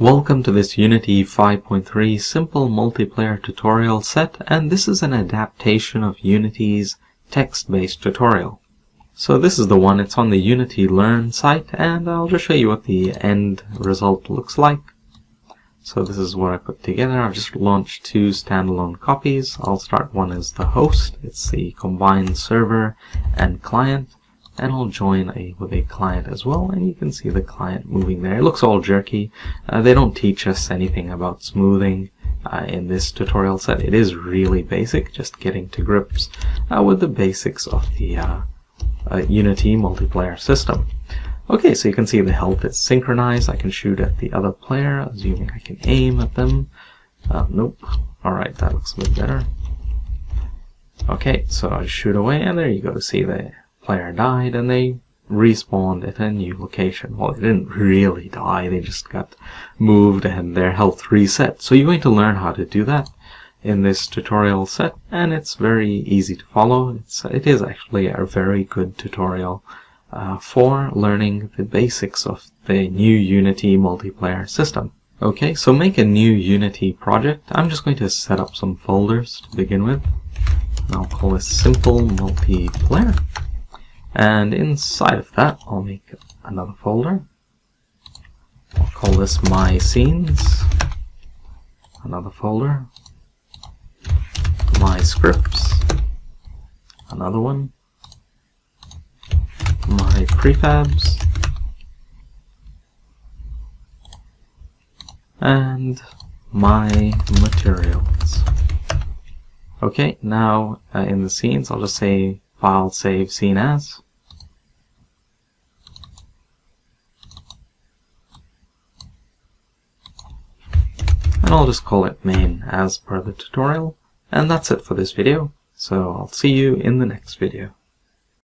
Welcome to this Unity 5.3 simple multiplayer tutorial set and this is an adaptation of Unity's text-based tutorial. So this is the one, it's on the Unity Learn site and I'll just show you what the end result looks like. So this is what I put together. I've just launched two standalone copies. I'll start one as the host. It's the combined server and client and I'll join a with a client as well and you can see the client moving there. It looks all jerky. Uh, they don't teach us anything about smoothing uh, in this tutorial set. It is really basic just getting to grips uh, with the basics of the uh, uh, Unity multiplayer system. Okay so you can see the health is synchronized. I can shoot at the other player assuming I can aim at them. Uh, nope. Alright that looks a bit better. Okay so I shoot away and there you go. See the player died and they respawned at a new location. Well, they didn't really die, they just got moved and their health reset. So you're going to learn how to do that in this tutorial set and it's very easy to follow. It's, it is actually a very good tutorial uh, for learning the basics of the new Unity multiplayer system. Okay, so make a new Unity project. I'm just going to set up some folders to begin with. I'll call this simple multiplayer. And inside of that, I'll make another folder. I'll call this My Scenes. Another folder. My Scripts. Another one. My Prefabs. And my materials. Okay, now uh, in the scenes, I'll just say file save scene as. And I'll just call it main as per the tutorial. And that's it for this video. So I'll see you in the next video.